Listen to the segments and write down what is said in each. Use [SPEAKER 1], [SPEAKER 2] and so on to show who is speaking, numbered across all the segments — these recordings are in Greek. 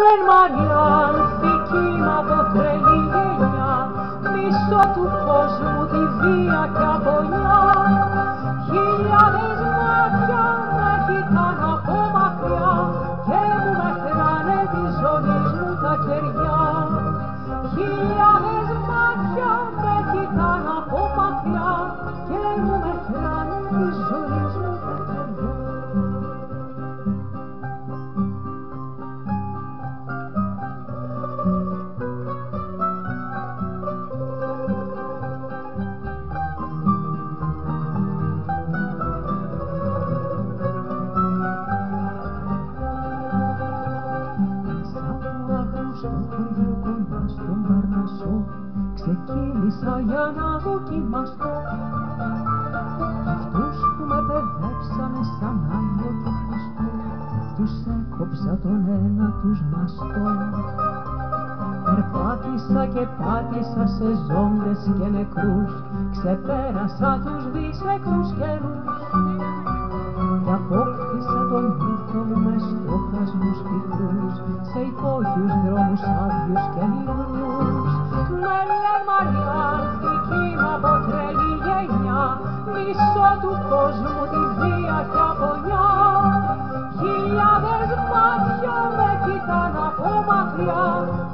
[SPEAKER 1] Λεν μαριάνθηκη μ' από τρελή γενιά μισό του κόσμου τη βία στον Παρνασσό ξεκίνησα για να δοκιμαστώ. Αυτούς που με παιδέψανε σαν άλλο και χαστό τους έκοψα τον ένα τους μαστό. Περπάτησα και πάτησα σε ζώντες και νεκρούς ξεπέρασα τους δύσεκτους καιρούς. Και απόκτησα τον μύθο μου με στόχασμους πικρούς σε υπόγειους δρόμους άδειους και λιγνούς. Με λένε Μαριάνθηκη μ' από τρελή γενιά μισό του κόσμου τη βία και αγωνιά χιλιάδες μάτια με κοιτάν από μακριά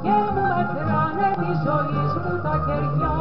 [SPEAKER 1] και μου μετράνε τη ζωή μου τα κεριά